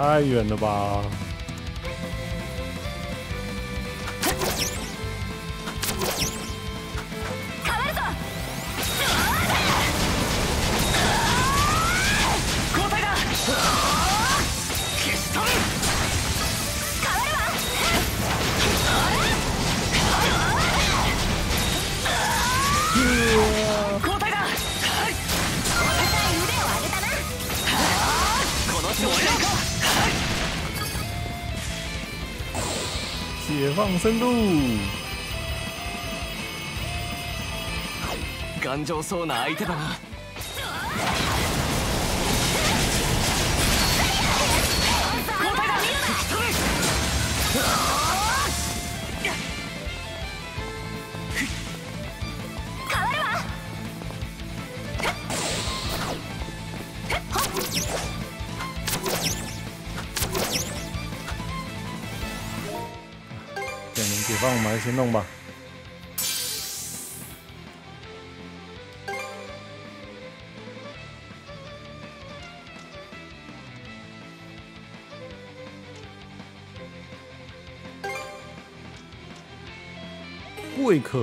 太远了吧！解放深度，頑丈そうな相手だな。等能解帮我们先弄吧。贵客。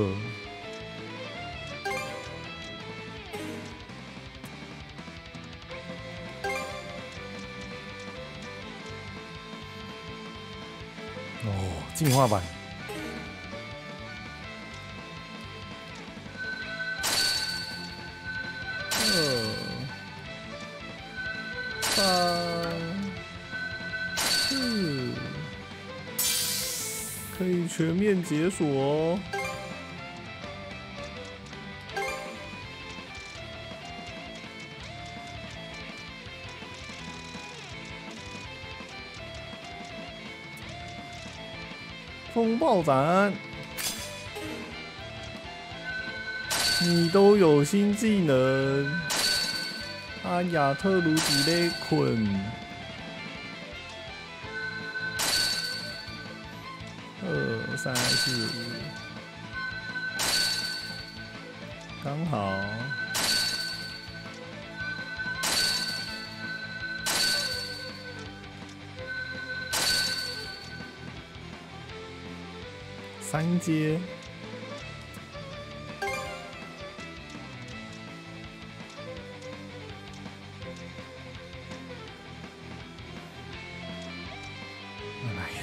哦，进化版。二、三、四，可以全面解锁哦。风暴斩，你都有新技能。阿亚特鲁迪雷困，二三四五，刚好。三阶，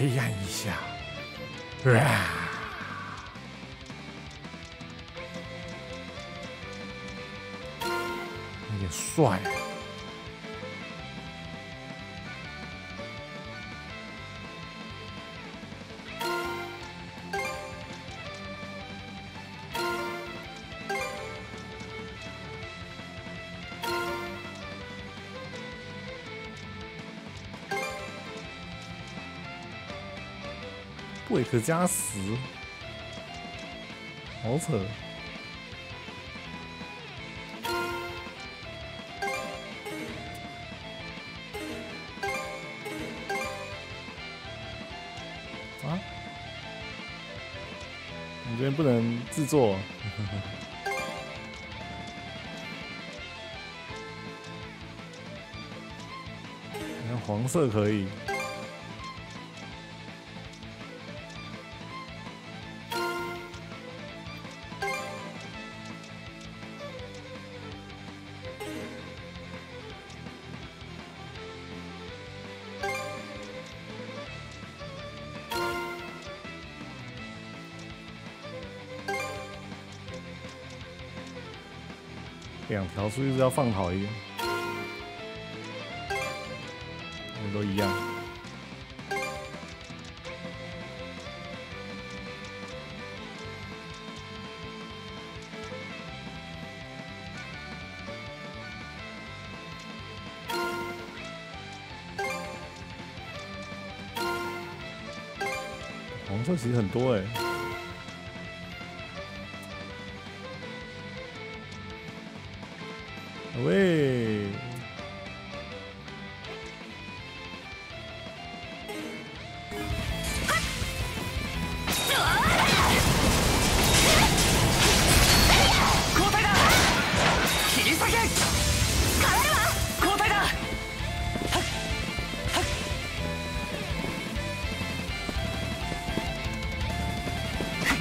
黑暗一下，啊！有点帅。贝克加死，好扯。啊？你这边不能制作。黄色可以。两条是不是要放好一点？都一样。黄色其实很多哎、ウェイ。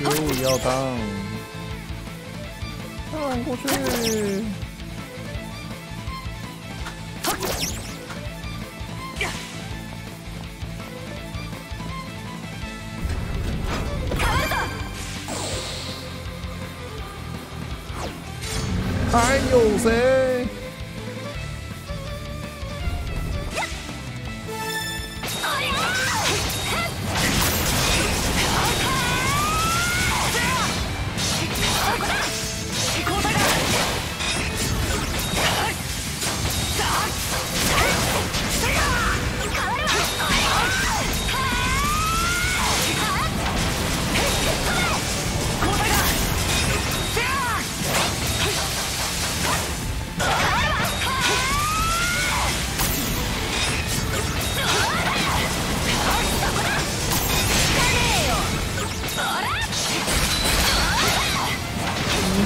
又要当，当然过去。还有谁？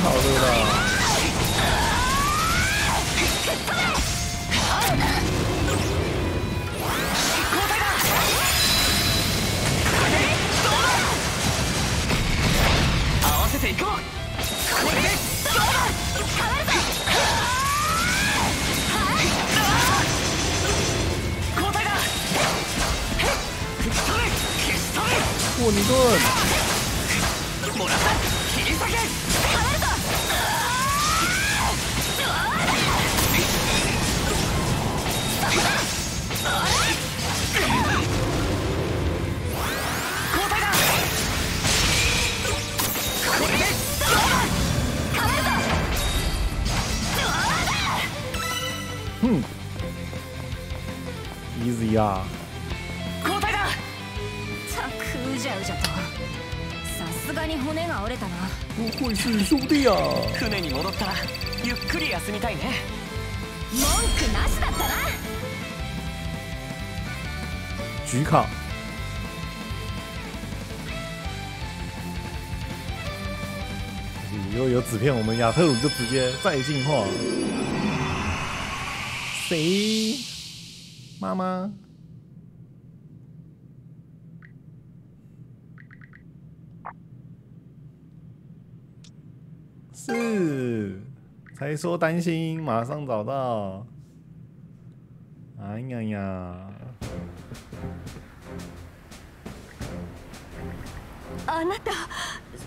好的了。ていすがに骨が折れたな不愧是兄弟啊！船に戻ったらゆっくり休みたいね文句なしだったな举卡，如果有纸片，我们亚特鲁就直接再进化。谁？妈妈？是，才说担心，马上找到。哎呀呀！あなた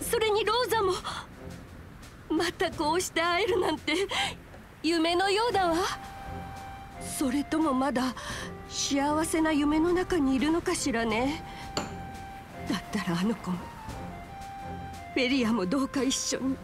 それにローザも。またこうして会えるなんて夢のようだわ。それともまだ幸せな夢の中にいるのかしらね。だったらあの子もフェリアもどうか一緒に。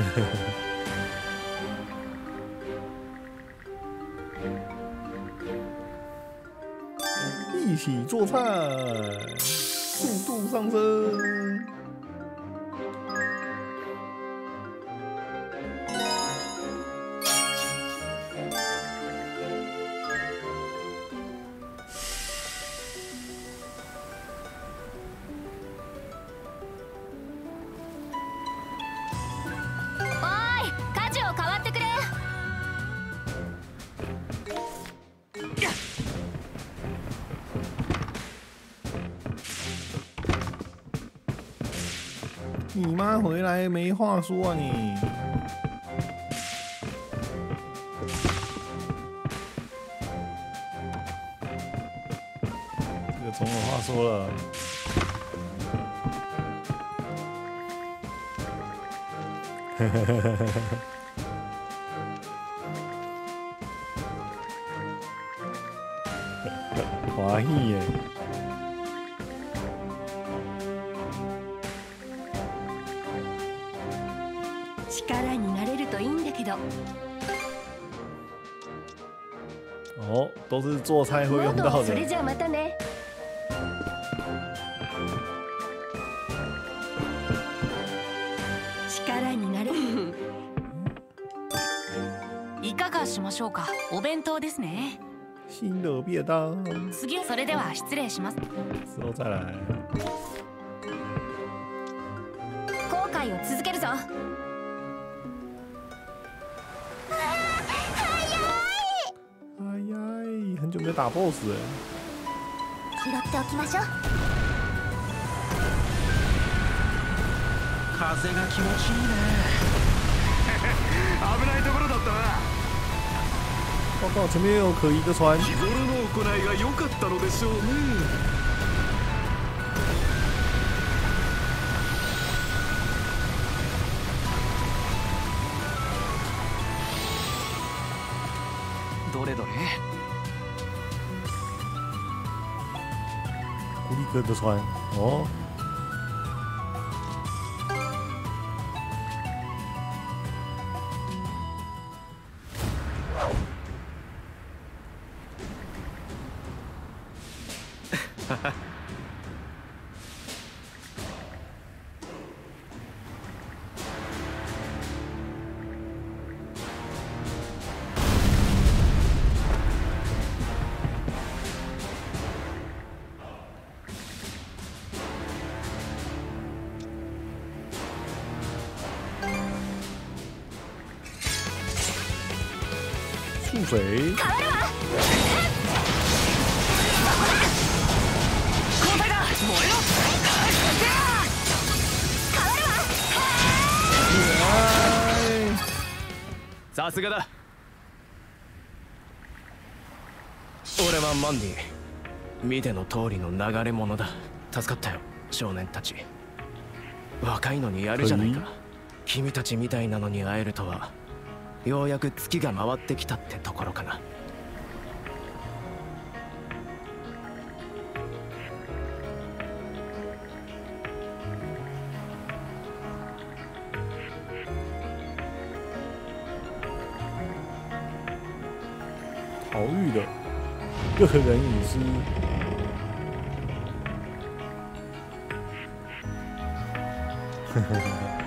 一起做菜，速度上升。你妈回来没话说啊你！这个总有话说了。华裔耶！哦，都是做菜会用到的。力になる。いかがしましょうか。お弁当ですね。新的便当。次それでは失礼します。之再来。後悔を続けるぞ。很久没打 BOSS 了。拾っておきましょう風が気持ちいいね危ないところだったな报告，前面有可疑的船。日頃の行いが良かったのでしょうね Wie könnte es rein? Ja. さすがだ。俺はマンディ。見ての通りの流れ者だ。助かったよ少年たち。若いのにやるじゃないか。はい君たちみたいなのに会えるとはようやく月が回ってきたってところかな逃狱的个人隐私。哇，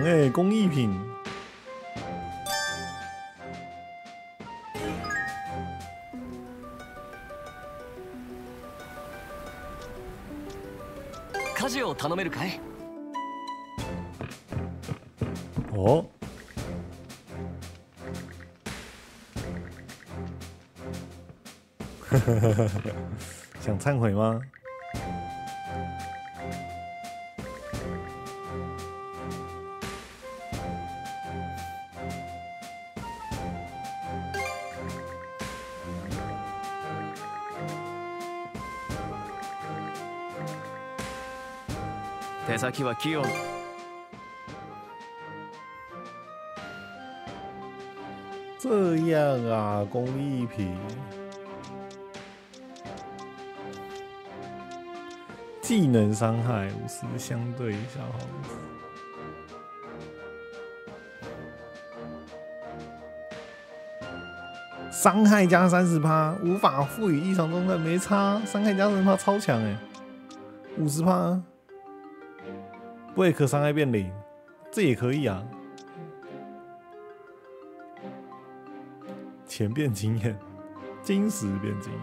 强哎，工艺品。家事を頼めるかい哦，想忏悔吗？ 手先は器用这样啊，工艺品，技能伤害五十，相对消耗五十。伤害加三十趴，无法赋予异常状态，没差。伤害加三十趴超强哎，五十趴，break 伤害变零，这也可以啊。钱变经验，金石变经验。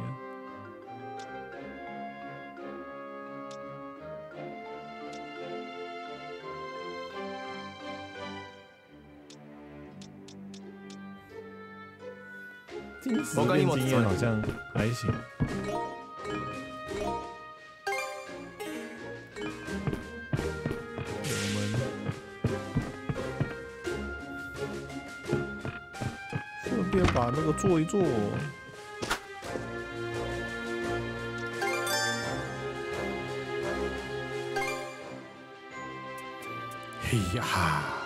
金石变经验好像还行。把那个做一做。嘿呀！